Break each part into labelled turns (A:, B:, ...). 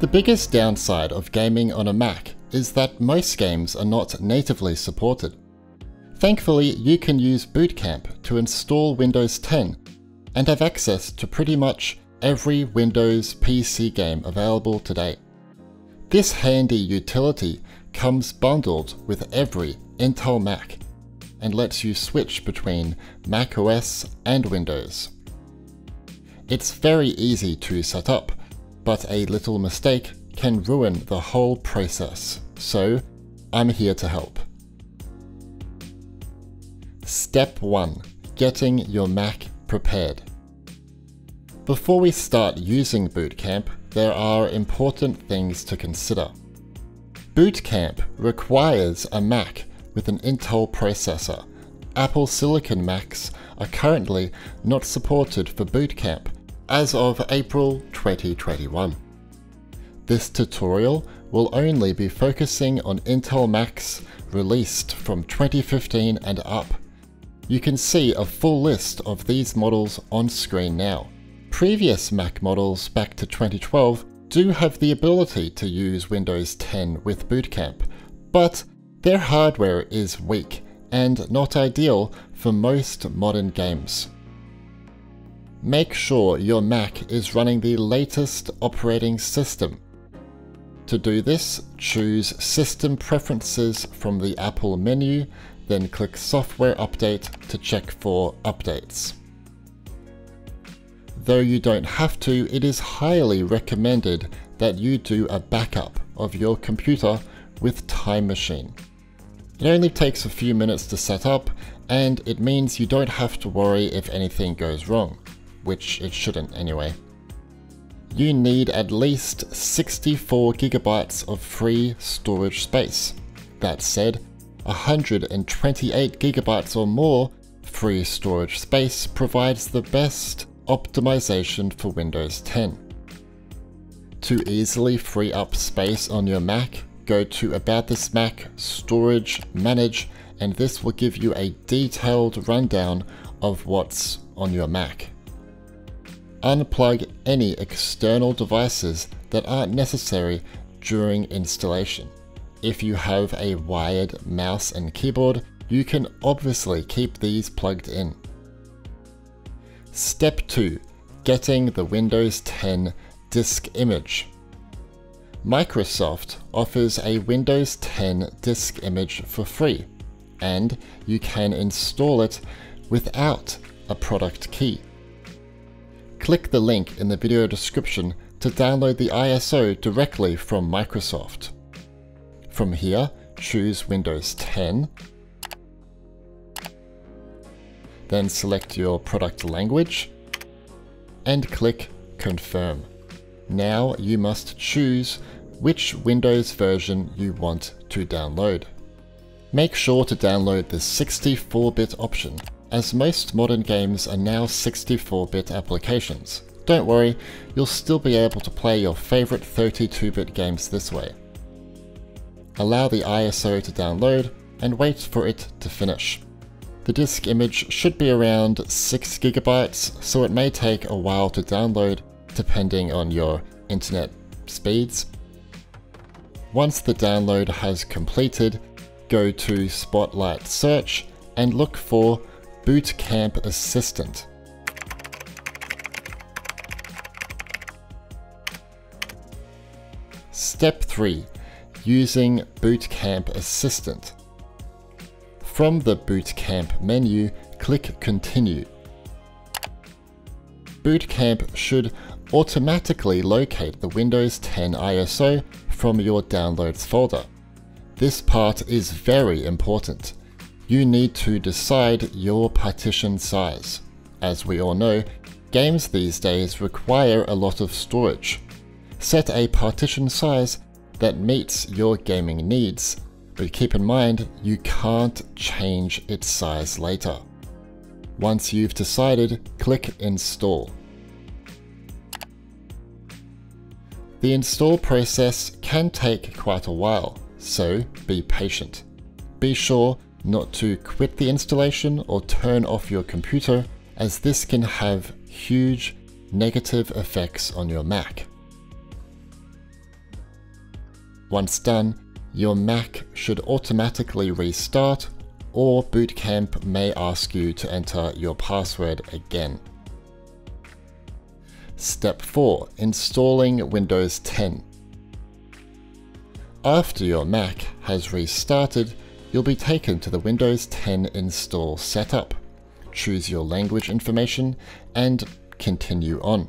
A: The biggest downside of gaming on a Mac is that most games are not natively supported. Thankfully, you can use Boot Camp to install Windows 10 and have access to pretty much every Windows PC game available today. This handy utility comes bundled with every Intel Mac and lets you switch between Mac OS and Windows. It's very easy to set up, but a little mistake can ruin the whole process, so I'm here to help. Step 1. Getting your Mac prepared. Before we start using Boot Camp, there are important things to consider. Boot Camp requires a Mac with an Intel processor. Apple Silicon Macs are currently not supported for Boot Camp as of April 2021. This tutorial will only be focusing on Intel Macs released from 2015 and up. You can see a full list of these models on screen now. Previous Mac models back to 2012 do have the ability to use Windows 10 with Boot Camp, but their hardware is weak and not ideal for most modern games. Make sure your Mac is running the latest operating system. To do this, choose System Preferences from the Apple menu, then click Software Update to check for updates. Though you don't have to, it is highly recommended that you do a backup of your computer with Time Machine. It only takes a few minutes to set up, and it means you don't have to worry if anything goes wrong, which it shouldn't anyway. You need at least 64 gigabytes of free storage space. That said, 128 gigabytes or more free storage space provides the best optimization for Windows 10. To easily free up space on your Mac, go to About This Mac, Storage, Manage, and this will give you a detailed rundown of what's on your Mac. Unplug any external devices that aren't necessary during installation. If you have a wired mouse and keyboard, you can obviously keep these plugged in. Step 2. Getting the Windows 10 disk image. Microsoft offers a Windows 10 disk image for free, and you can install it without a product key. Click the link in the video description to download the ISO directly from Microsoft. From here, choose Windows 10 then select your product language and click confirm. Now you must choose which Windows version you want to download. Make sure to download the 64-bit option, as most modern games are now 64-bit applications. Don't worry, you'll still be able to play your favorite 32-bit games this way. Allow the ISO to download and wait for it to finish. The disk image should be around 6 gigabytes, so it may take a while to download depending on your internet speeds. Once the download has completed, go to Spotlight Search and look for Boot Camp Assistant. Step 3. Using Boot Camp Assistant. From the Boot Camp menu, click Continue. Boot Camp should automatically locate the Windows 10 ISO from your Downloads folder. This part is very important. You need to decide your partition size. As we all know, games these days require a lot of storage. Set a partition size that meets your gaming needs but keep in mind you can't change its size later. Once you've decided, click Install. The install process can take quite a while, so be patient. Be sure not to quit the installation or turn off your computer as this can have huge negative effects on your Mac. Once done, your Mac should automatically restart or Boot Camp may ask you to enter your password again. Step 4. Installing Windows 10. After your Mac has restarted, you'll be taken to the Windows 10 install setup. Choose your language information and continue on.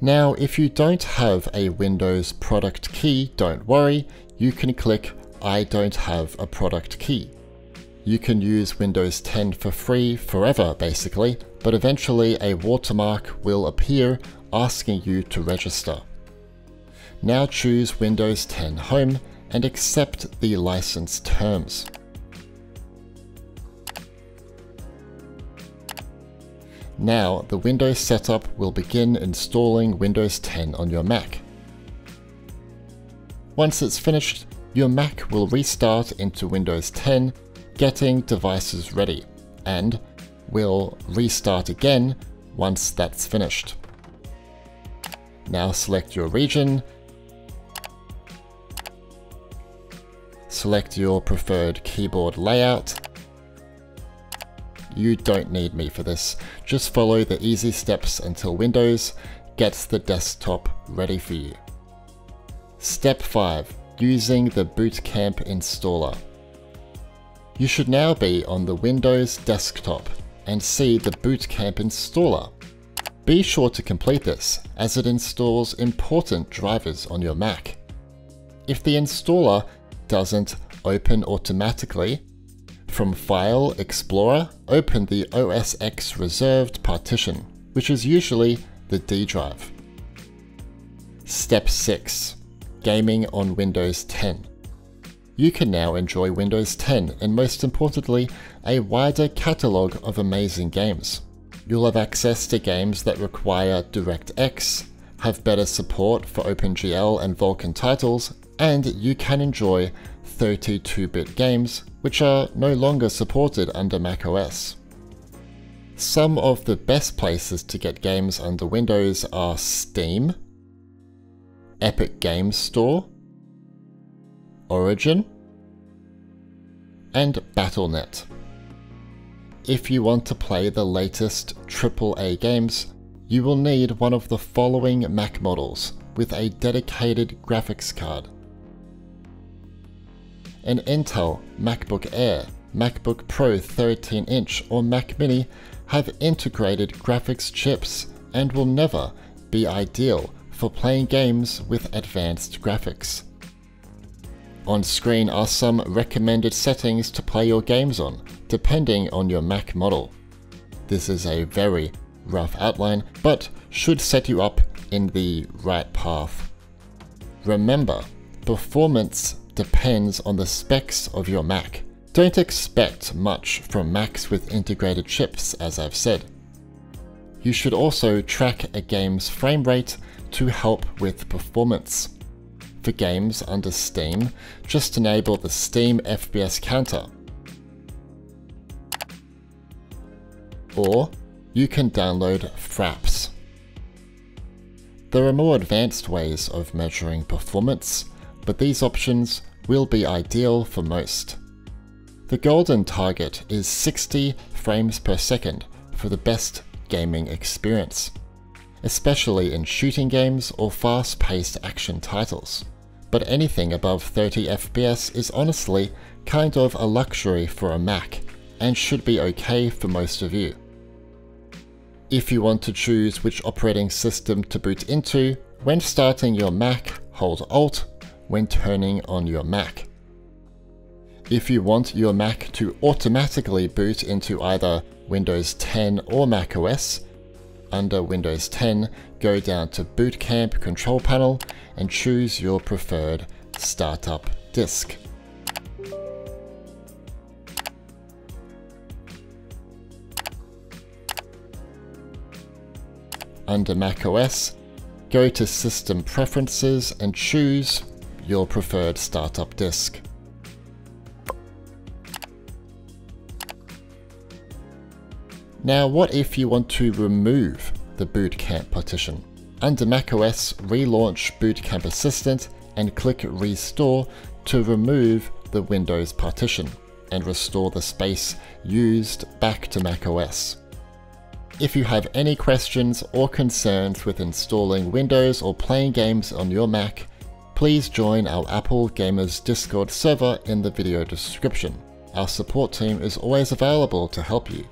A: Now, if you don't have a Windows product key, don't worry, you can click I don't have a product key. You can use Windows 10 for free forever basically, but eventually a watermark will appear asking you to register. Now choose Windows 10 Home and accept the license terms. Now the Windows setup will begin installing Windows 10 on your Mac. Once it's finished, your Mac will restart into Windows 10, getting devices ready, and will restart again once that's finished. Now select your region, select your preferred keyboard layout. You don't need me for this, just follow the easy steps until Windows gets the desktop ready for you. Step 5. Using the Boot Camp installer. You should now be on the Windows desktop and see the Boot Camp installer. Be sure to complete this, as it installs important drivers on your Mac. If the installer doesn't open automatically, from File Explorer, open the OS X reserved partition, which is usually the D drive. Step 6. Gaming on Windows 10. You can now enjoy Windows 10 and most importantly, a wider catalogue of amazing games. You'll have access to games that require DirectX, have better support for OpenGL and Vulkan titles, and you can enjoy 32-bit games which are no longer supported under macOS. Some of the best places to get games under Windows are Steam, Epic Games Store, Origin, and Battle.net. If you want to play the latest AAA games, you will need one of the following Mac models with a dedicated graphics card. An Intel MacBook Air, MacBook Pro 13-inch or Mac Mini have integrated graphics chips and will never be ideal for playing games with advanced graphics. On screen are some recommended settings to play your games on, depending on your Mac model. This is a very rough outline, but should set you up in the right path. Remember, performance depends on the specs of your Mac. Don't expect much from Macs with integrated chips, as I've said. You should also track a game's frame rate to help with performance for games under Steam, just enable the Steam FPS counter. Or you can download Fraps. There are more advanced ways of measuring performance, but these options will be ideal for most. The golden target is 60 frames per second for the best gaming experience, especially in shooting games or fast-paced action titles but anything above 30 FPS is honestly kind of a luxury for a Mac, and should be okay for most of you. If you want to choose which operating system to boot into, when starting your Mac, hold Alt when turning on your Mac. If you want your Mac to automatically boot into either Windows 10 or macOS, under Windows 10, go down to Boot Camp Control Panel and choose your preferred startup disk. Under macOS, go to System Preferences and choose your preferred startup disk. Now what if you want to remove the Boot Camp partition? Under macOS, relaunch Boot Camp Assistant and click Restore to remove the Windows partition and restore the space used back to macOS. If you have any questions or concerns with installing Windows or playing games on your Mac, please join our Apple Gamers Discord server in the video description. Our support team is always available to help you.